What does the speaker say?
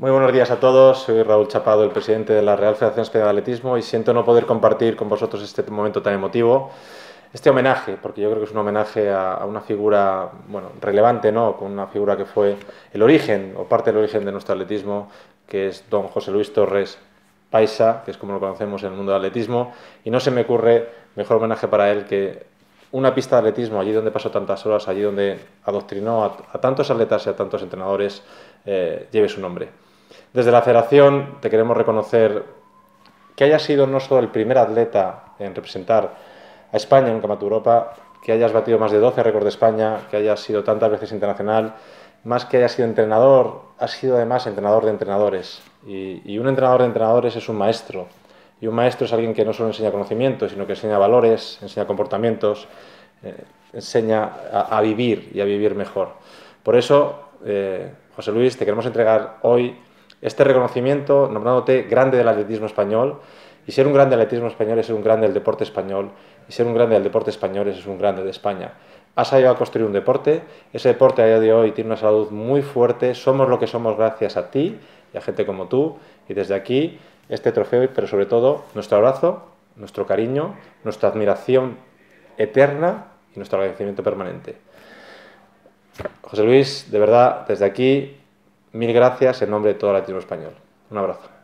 Muy buenos días a todos. Soy Raúl Chapado, el presidente de la Real Federación Española de Atletismo y siento no poder compartir con vosotros este momento tan emotivo, este homenaje, porque yo creo que es un homenaje a, una figura bueno, relevante, ¿no? con una figura que fue el origen o parte del origen de nuestro atletismo, que es don José Luis Torres Paisa, que es como lo conocemos en el mundo del atletismo, y no se me ocurre mejor homenaje para él que una pista de atletismo, allí donde pasó tantas horas, allí donde adoctrinó a, tantos atletas y a tantos entrenadores, eh, lleve su nombre. Desde la federación te queremos reconocer que hayas sido no solo el primer atleta en representar a España en Campeonato Europa, que hayas batido más de 12 récords de España, que hayas sido tantas veces internacional, más que hayas sido entrenador, has sido además entrenador de entrenadores. Y, un entrenador de entrenadores es un maestro. Y un maestro es alguien que no solo enseña conocimientos, sino que enseña valores, enseña comportamientos, eh, enseña a, vivir y a vivir mejor. Por eso, eh, José Luis, te queremos entregar hoy este reconocimiento nombrándote grande del atletismo español. Y ser un grande del atletismo español es ser un grande del deporte español. Y ser un grande del deporte español es un grande de España. Has ayudado a construir un deporte. Ese deporte a día de hoy tiene una salud muy fuerte. Somos lo que somos gracias a ti y a gente como tú. Y desde aquí, este trofeo, pero sobre todo nuestro abrazo, nuestro cariño, nuestra admiración eterna y nuestro agradecimiento permanente. José Luis, de verdad, desde aquí Mil gracias en nombre de todo el latino español. Un abrazo.